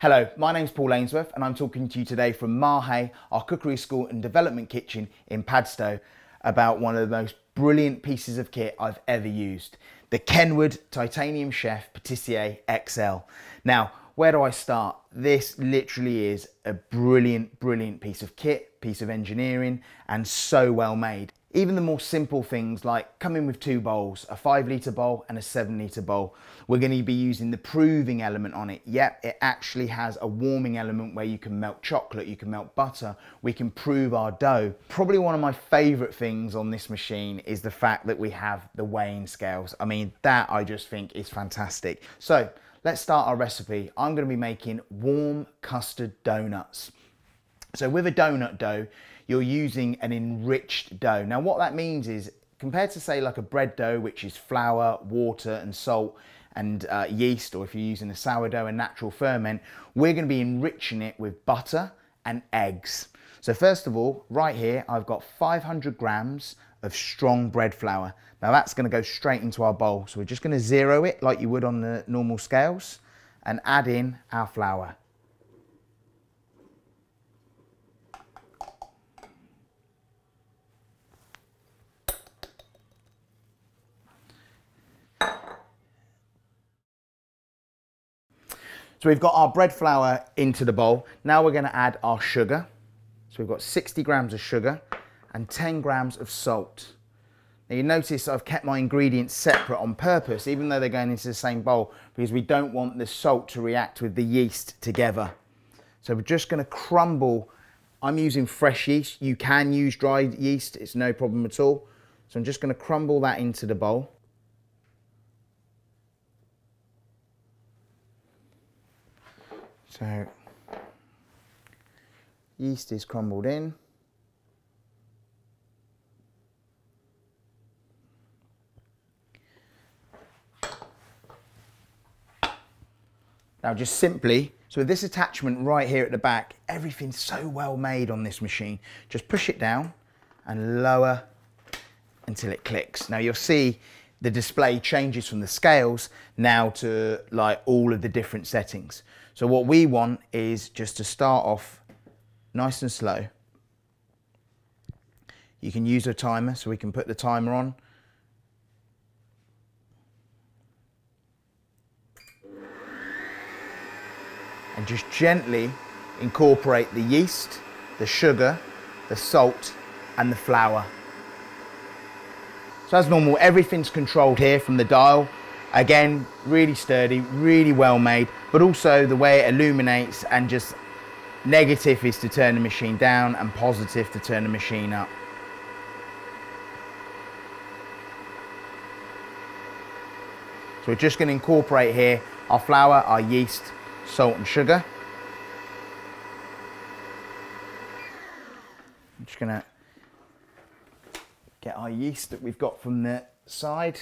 Hello, my name's Paul Ainsworth and I'm talking to you today from Mahe, our cookery school and development kitchen in Padstow, about one of the most brilliant pieces of kit I've ever used, the Kenwood Titanium Chef Patissier XL. Now, where do I start? This literally is a brilliant, brilliant piece of kit, piece of engineering, and so well made. Even the more simple things like coming with two bowls, a five litre bowl and a seven litre bowl. We're going to be using the proving element on it. Yep, it actually has a warming element where you can melt chocolate, you can melt butter, we can prove our dough. Probably one of my favourite things on this machine is the fact that we have the weighing scales. I mean, that I just think is fantastic. So let's start our recipe. I'm going to be making warm custard donuts. So with a donut dough, you're using an enriched dough. Now what that means is compared to say like a bread dough, which is flour, water and salt and uh, yeast, or if you're using a sourdough and natural ferment, we're gonna be enriching it with butter and eggs. So first of all, right here, I've got 500 grams of strong bread flour. Now that's gonna go straight into our bowl. So we're just gonna zero it like you would on the normal scales and add in our flour. So we've got our bread flour into the bowl. Now we're gonna add our sugar. So we've got 60 grams of sugar and 10 grams of salt. Now you notice I've kept my ingredients separate on purpose, even though they're going into the same bowl, because we don't want the salt to react with the yeast together. So we're just gonna crumble. I'm using fresh yeast. You can use dried yeast, it's no problem at all. So I'm just gonna crumble that into the bowl. So yeast is crumbled in. Now just simply, so with this attachment right here at the back, everything's so well made on this machine. Just push it down and lower until it clicks. Now you'll see the display changes from the scales now to like all of the different settings. So what we want is just to start off nice and slow. You can use a timer so we can put the timer on. And just gently incorporate the yeast, the sugar, the salt and the flour. So as normal, everything's controlled here from the dial. Again, really sturdy, really well made, but also the way it illuminates and just negative is to turn the machine down and positive to turn the machine up. So we're just going to incorporate here our flour, our yeast, salt and sugar. I'm just going to get our yeast that we've got from the side.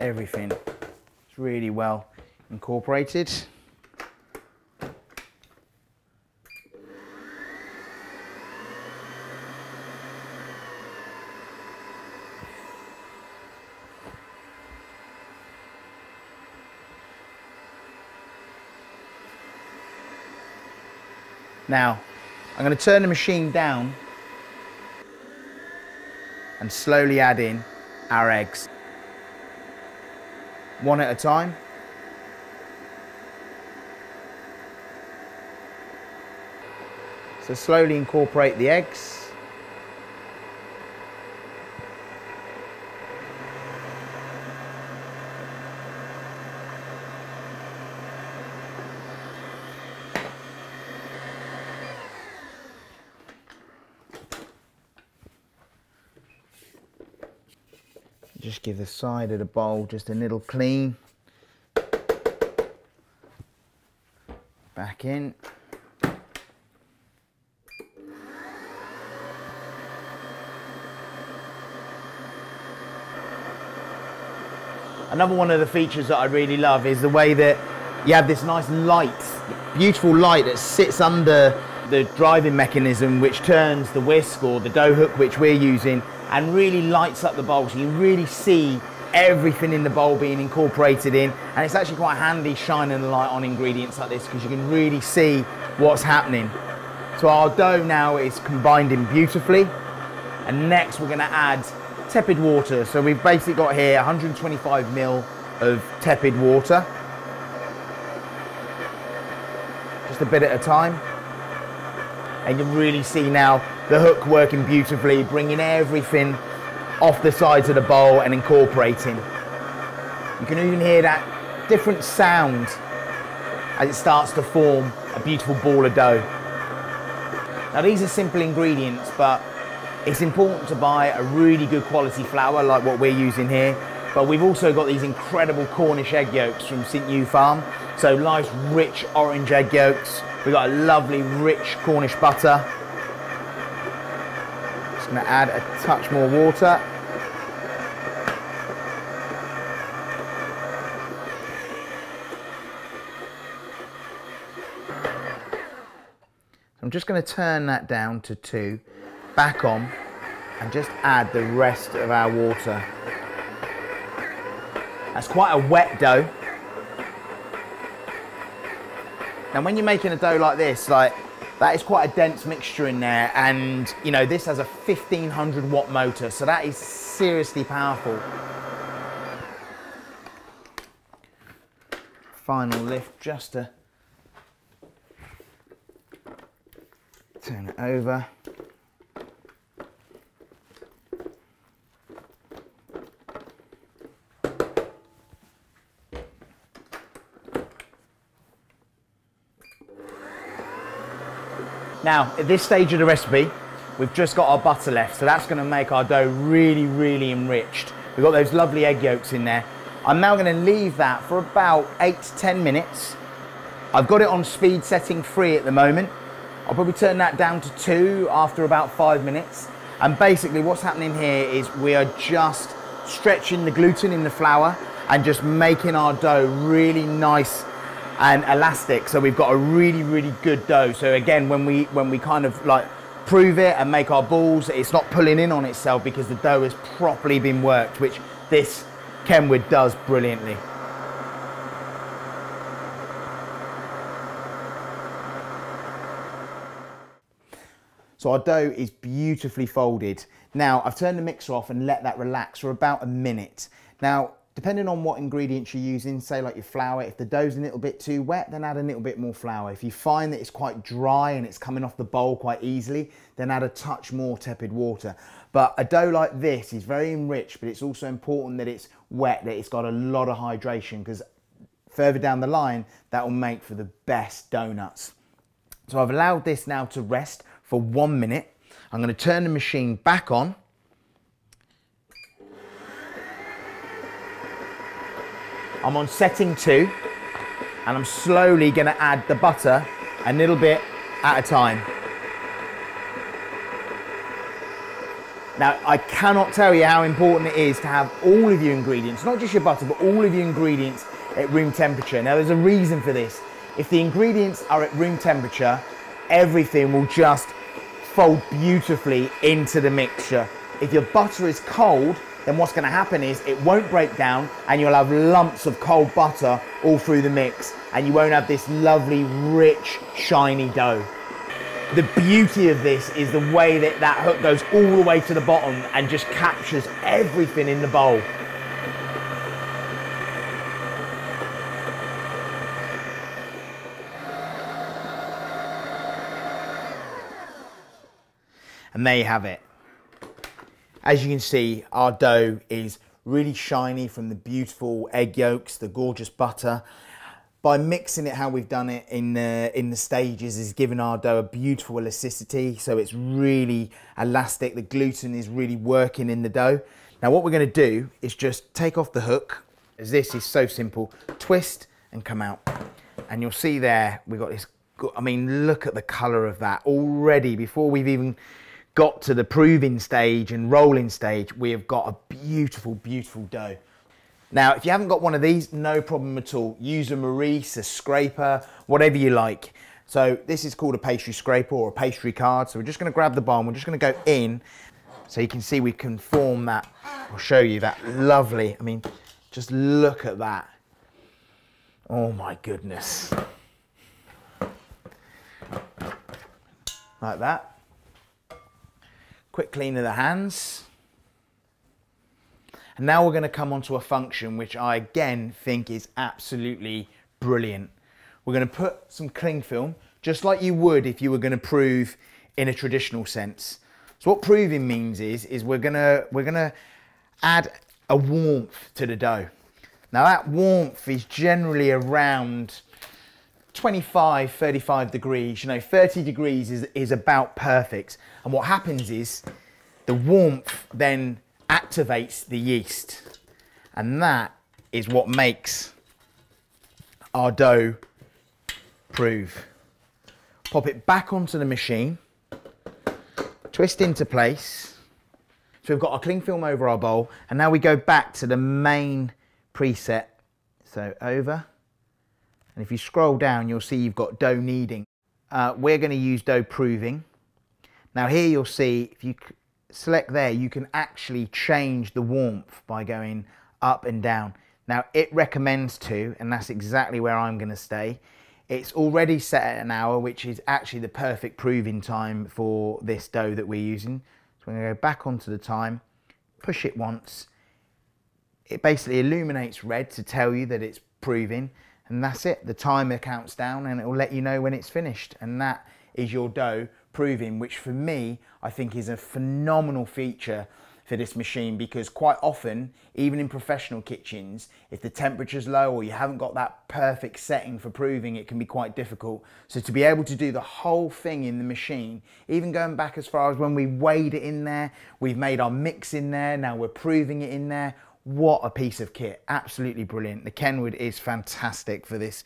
Everything is really well incorporated. Now, I'm going to turn the machine down and slowly add in our eggs. One at a time. So slowly incorporate the eggs. Give the side of the bowl just a little clean. Back in. Another one of the features that I really love is the way that you have this nice light, beautiful light that sits under the driving mechanism which turns the whisk or the dough hook which we're using and really lights up the bowl so you really see everything in the bowl being incorporated in. And it's actually quite handy shining the light on ingredients like this because you can really see what's happening. So our dough now is combined in beautifully. And next we're gonna add tepid water. So we've basically got here 125 mil of tepid water. Just a bit at a time. And you really see now the hook working beautifully, bringing everything off the sides of the bowl and incorporating. You can even hear that different sound as it starts to form a beautiful ball of dough. Now these are simple ingredients, but it's important to buy a really good quality flour like what we're using here. But we've also got these incredible Cornish egg yolks from St. Ewe Farm. So nice, rich orange egg yolks. We've got a lovely, rich Cornish butter. Just gonna add a touch more water. I'm just going to turn that down to two, back on, and just add the rest of our water. That's quite a wet dough. Now when you're making a dough like this, like that is quite a dense mixture in there and you know this has a 1500 watt motor so that is seriously powerful. Final lift just to turn it over. Now, at this stage of the recipe, we've just got our butter left, so that's gonna make our dough really, really enriched. We've got those lovely egg yolks in there. I'm now gonna leave that for about eight to 10 minutes. I've got it on speed setting three at the moment. I'll probably turn that down to two after about five minutes. And basically what's happening here is we are just stretching the gluten in the flour and just making our dough really nice and elastic. So we've got a really, really good dough. So again, when we, when we kind of like prove it and make our balls, it's not pulling in on itself because the dough has properly been worked, which this Kenwood does brilliantly. So our dough is beautifully folded. Now I've turned the mixer off and let that relax for about a minute. Now, depending on what ingredients you're using, say like your flour, if the dough's a little bit too wet, then add a little bit more flour. If you find that it's quite dry and it's coming off the bowl quite easily, then add a touch more tepid water. But a dough like this is very enriched, but it's also important that it's wet, that it's got a lot of hydration because further down the line, that will make for the best donuts. So I've allowed this now to rest for one minute. I'm going to turn the machine back on. I'm on setting two and I'm slowly going to add the butter a little bit at a time. Now, I cannot tell you how important it is to have all of your ingredients, not just your butter, but all of your ingredients at room temperature. Now, there's a reason for this. If the ingredients are at room temperature, everything will just fold beautifully into the mixture. If your butter is cold, then what's going to happen is it won't break down and you'll have lumps of cold butter all through the mix and you won't have this lovely, rich, shiny dough. The beauty of this is the way that that hook goes all the way to the bottom and just captures everything in the bowl. And there you have it. As you can see, our dough is really shiny from the beautiful egg yolks, the gorgeous butter. By mixing it how we've done it in the, in the stages is giving our dough a beautiful elasticity. So it's really elastic. The gluten is really working in the dough. Now what we're gonna do is just take off the hook, as this is so simple, twist and come out. And you'll see there, we've got this, I mean, look at the color of that already before we've even got to the proving stage and rolling stage, we have got a beautiful, beautiful dough. Now, if you haven't got one of these, no problem at all. Use a Maurice, a scraper, whatever you like. So this is called a pastry scraper or a pastry card. So we're just gonna grab the bowl and we're just gonna go in. So you can see we can form that, I'll show you that lovely, I mean, just look at that. Oh my goodness. Like that. Quick clean of the hands. And now we're going to come onto a function which I again think is absolutely brilliant. We're going to put some cling film, just like you would if you were going to prove in a traditional sense. So what proving means is, is we're going to, we're going to add a warmth to the dough. Now that warmth is generally around 25, 35 degrees. You know, 30 degrees is, is about perfect. And what happens is the warmth then activates the yeast. And that is what makes our dough prove. Pop it back onto the machine, twist into place. So we've got our cling film over our bowl, and now we go back to the main preset. So over, and if you scroll down, you'll see you've got dough kneading. Uh, we're going to use dough proving. Now here you'll see, if you select there, you can actually change the warmth by going up and down. Now it recommends to, and that's exactly where I'm going to stay. It's already set at an hour, which is actually the perfect proving time for this dough that we're using. So going to go back onto the time, push it once. It basically illuminates red to tell you that it's proving and that's it. The timer counts down and it will let you know when it's finished. And that is your dough proving, which for me, I think is a phenomenal feature for this machine because quite often, even in professional kitchens, if the temperature's low or you haven't got that perfect setting for proving, it can be quite difficult. So to be able to do the whole thing in the machine, even going back as far as when we weighed it in there, we've made our mix in there, now we're proving it in there, what a piece of kit. Absolutely brilliant. The Kenwood is fantastic for this.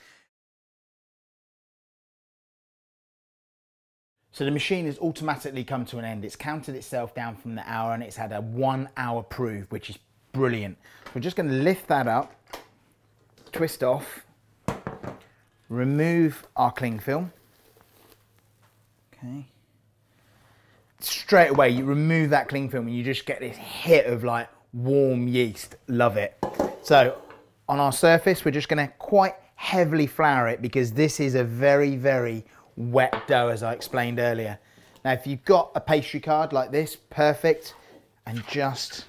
So the machine has automatically come to an end. It's counted itself down from the hour and it's had a one hour prove, which is brilliant. We're just going to lift that up, twist off, remove our cling film. Okay. Straight away, you remove that cling film and you just get this hit of like warm yeast. Love it. So on our surface, we're just gonna quite heavily flour it because this is a very, very wet dough, as I explained earlier. Now, if you've got a pastry card like this, perfect, and just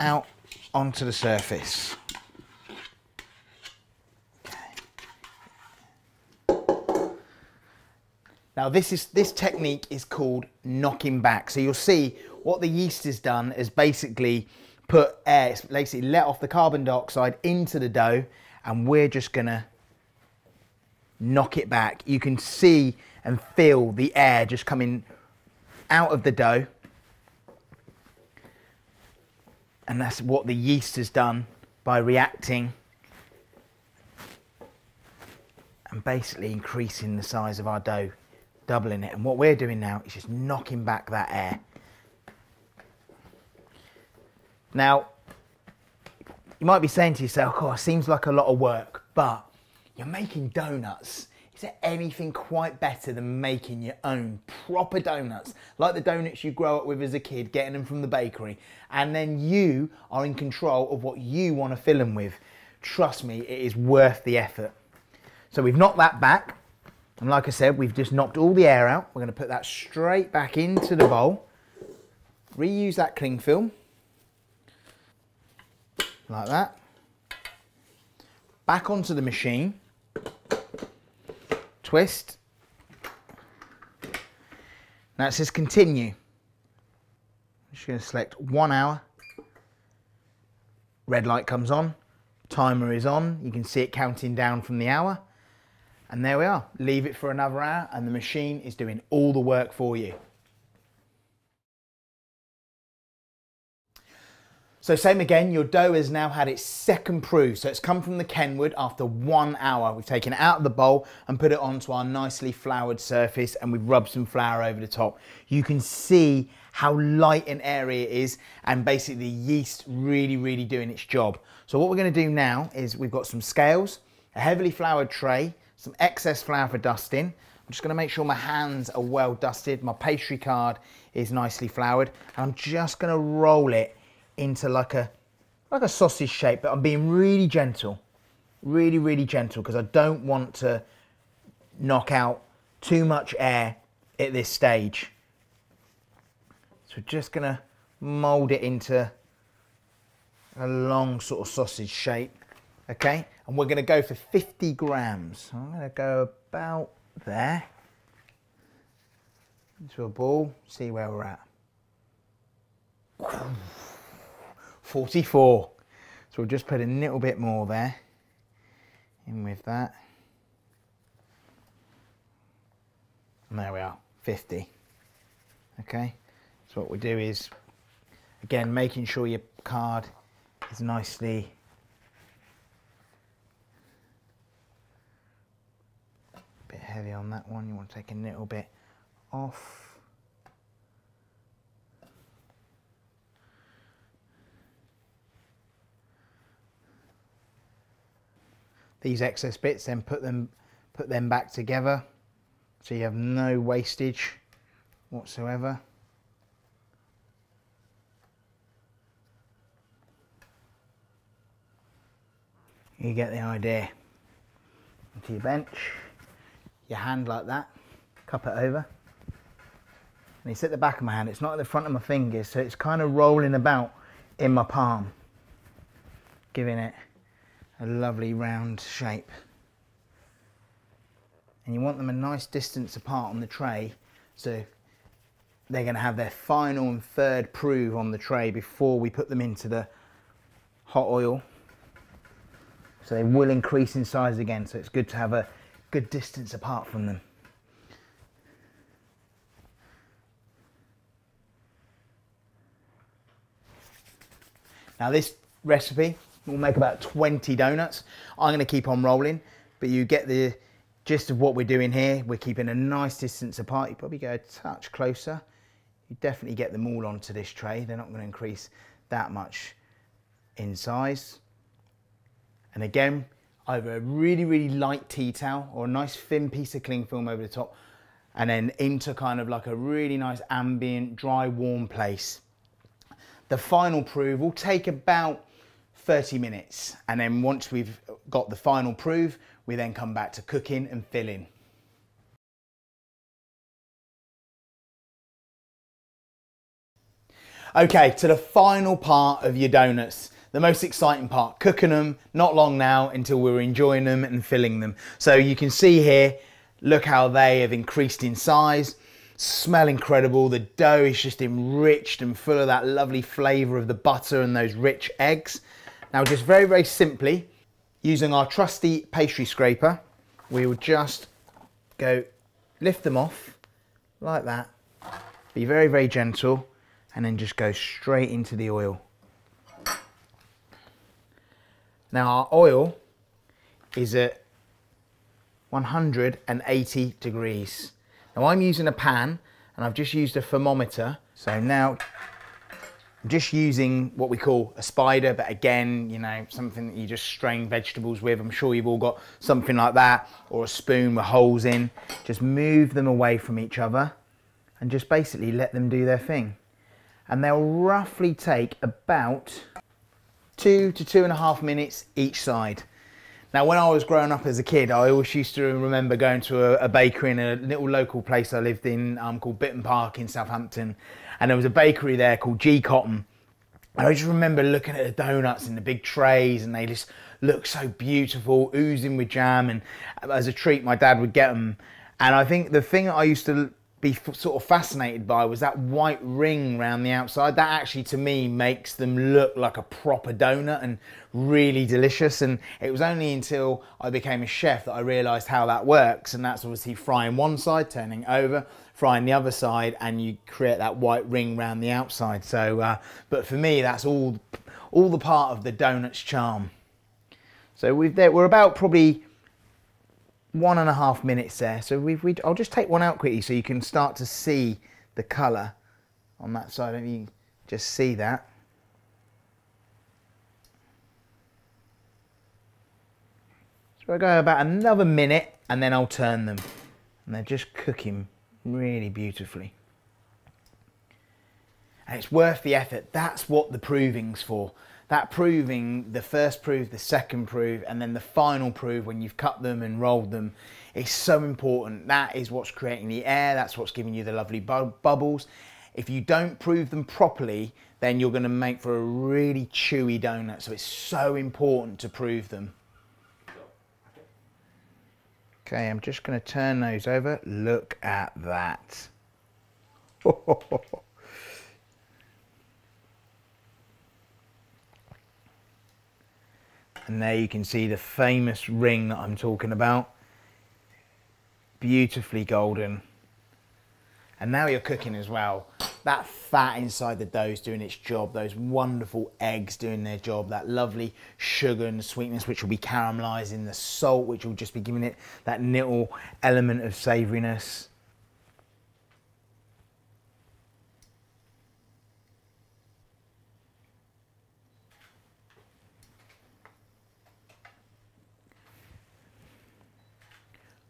out onto the surface. Now this is this technique is called knocking back. So you'll see what the yeast has done is basically put air, it's basically let off the carbon dioxide into the dough and we're just gonna knock it back. You can see and feel the air just coming out of the dough. And that's what the yeast has done by reacting and basically increasing the size of our dough, doubling it. And what we're doing now is just knocking back that air. Now, you might be saying to yourself, oh, it seems like a lot of work, but you're making donuts. Is there anything quite better than making your own proper donuts? Like the donuts you grow up with as a kid, getting them from the bakery, and then you are in control of what you want to fill them with. Trust me, it is worth the effort. So we've knocked that back. And like I said, we've just knocked all the air out. We're going to put that straight back into the bowl. Reuse that cling film like that. Back onto the machine, twist. Now it says continue. I'm just going to select one hour. Red light comes on, timer is on. You can see it counting down from the hour. And there we are. Leave it for another hour and the machine is doing all the work for you. So same again, your dough has now had its second proof. So it's come from the Kenwood after one hour. We've taken it out of the bowl and put it onto our nicely floured surface and we've rubbed some flour over the top. You can see how light and airy it is and basically the yeast really, really doing its job. So what we're gonna do now is we've got some scales, a heavily floured tray, some excess flour for dusting. I'm just gonna make sure my hands are well dusted. My pastry card is nicely floured. And I'm just gonna roll it into like a, like a sausage shape, but I'm being really gentle. Really, really gentle because I don't want to knock out too much air at this stage. So we're just gonna mold it into a long sort of sausage shape, okay? And we're gonna go for 50 grams. I'm gonna go about there into a ball, see where we're at. 44. So we'll just put a little bit more there in with that. And there we are, 50. Okay, so what we do is, again, making sure your card is nicely bit heavy on that one. You want to take a little bit off. These excess bits, then put them put them back together so you have no wastage whatsoever. You get the idea. Into your bench, your hand like that, cup it over. And it's at the back of my hand, it's not at the front of my fingers, so it's kind of rolling about in my palm, giving it a lovely round shape. And you want them a nice distance apart on the tray, so they're going to have their final and third prove on the tray before we put them into the hot oil. So they will increase in size again, so it's good to have a good distance apart from them. Now this recipe will make about 20 donuts. I'm gonna keep on rolling, but you get the gist of what we're doing here. We're keeping a nice distance apart. You probably go a touch closer. You definitely get them all onto this tray. They're not gonna increase that much in size. And again, either a really, really light tea towel or a nice thin piece of cling film over the top and then into kind of like a really nice ambient, dry, warm place. The final proof will take about 30 minutes. And then once we've got the final proof, we then come back to cooking and filling. Okay, to the final part of your donuts the most exciting part, cooking them, not long now until we're enjoying them and filling them. So you can see here, look how they have increased in size, smell incredible. The dough is just enriched and full of that lovely flavor of the butter and those rich eggs. Now just very, very simply, using our trusty pastry scraper, we will just go lift them off like that. Be very, very gentle and then just go straight into the oil. Now our oil is at 180 degrees. Now I'm using a pan and I've just used a thermometer. So now I'm just using what we call a spider, but again, you know, something that you just strain vegetables with. I'm sure you've all got something like that or a spoon with holes in. Just move them away from each other and just basically let them do their thing. And they'll roughly take about two to two and a half minutes each side. Now, when I was growing up as a kid, I always used to remember going to a, a bakery in a little local place I lived in um, called Bitterne Park in Southampton. And there was a bakery there called G Cotton. And I just remember looking at the donuts in the big trays and they just looked so beautiful, oozing with jam. And as a treat, my dad would get them. And I think the thing that I used to be sort of fascinated by was that white ring around the outside. That actually, to me, makes them look like a proper donut and really delicious. And it was only until I became a chef that I realised how that works. And that's obviously frying one side, turning over, frying the other side, and you create that white ring around the outside. So, uh, but for me, that's all, all the part of the donut's charm. So we've there, we're about probably one and a half minutes there. So we've, we, I'll just take one out quickly so you can start to see the colour on that side. If you just see that. So I'll go about another minute and then I'll turn them. And they're just cooking really beautifully. And it's worth the effort. That's what the proving's for. That proving, the first prove, the second prove, and then the final prove when you've cut them and rolled them is so important. That is what's creating the air, that's what's giving you the lovely bu bubbles. If you don't prove them properly, then you're gonna make for a really chewy donut. So it's so important to prove them. Okay, I'm just gonna turn those over. Look at that. and there you can see the famous ring that I'm talking about. Beautifully golden. And now you're cooking as well. That fat inside the dough is doing its job. Those wonderful eggs doing their job. That lovely sugar and sweetness which will be caramelizing. The salt which will just be giving it that little element of savouriness.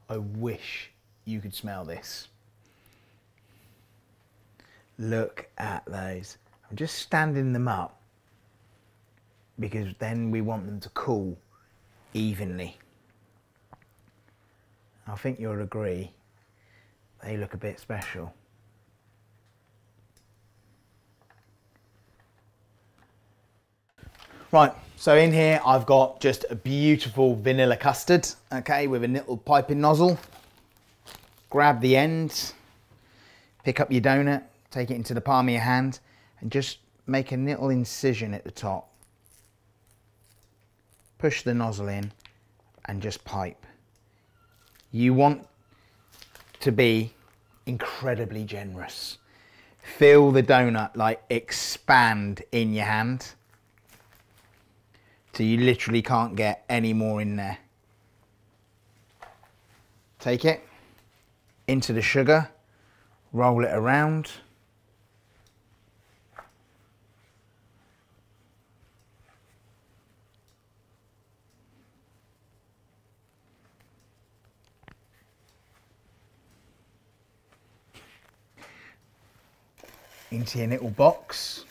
I wish you could smell this. Look at those. I'm just standing them up because then we want them to cool evenly. I think you'll agree they look a bit special. Right, so in here I've got just a beautiful vanilla custard, okay, with a little piping nozzle. Grab the end, pick up your donut, take it into the palm of your hand and just make a little incision at the top. Push the nozzle in and just pipe. You want to be incredibly generous. Feel the donut like expand in your hand so you literally can't get any more in there. Take it into the sugar, roll it around. Into your little box.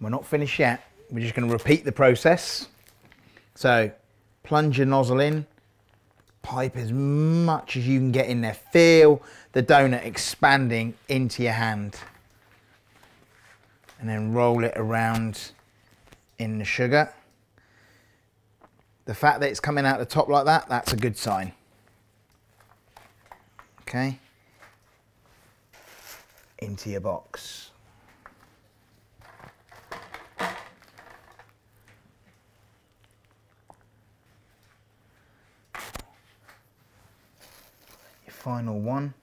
We're not finished yet we're just going to repeat the process. So plunge your nozzle in, pipe as much as you can get in there. Feel the donut expanding into your hand. And then roll it around in the sugar. The fact that it's coming out the top like that, that's a good sign. Okay. Into your box. Your final one.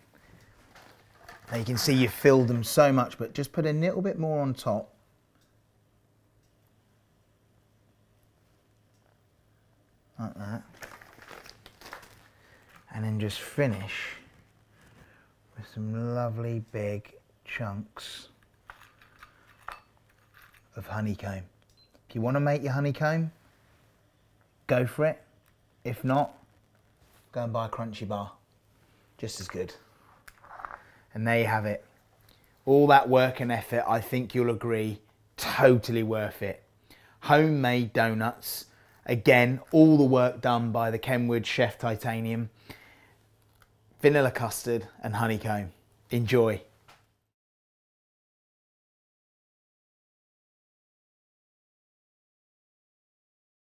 Now you can see you've filled them so much, but just put a little bit more on top. Like that. And then just finish with some lovely big chunks of honeycomb. If you want to make your honeycomb, go for it. If not, go and buy a Crunchie bar just as good. And there you have it. All that work and effort, I think you'll agree, totally worth it. Homemade donuts. Again, all the work done by the Kenwood Chef Titanium. Vanilla custard and honeycomb. Enjoy.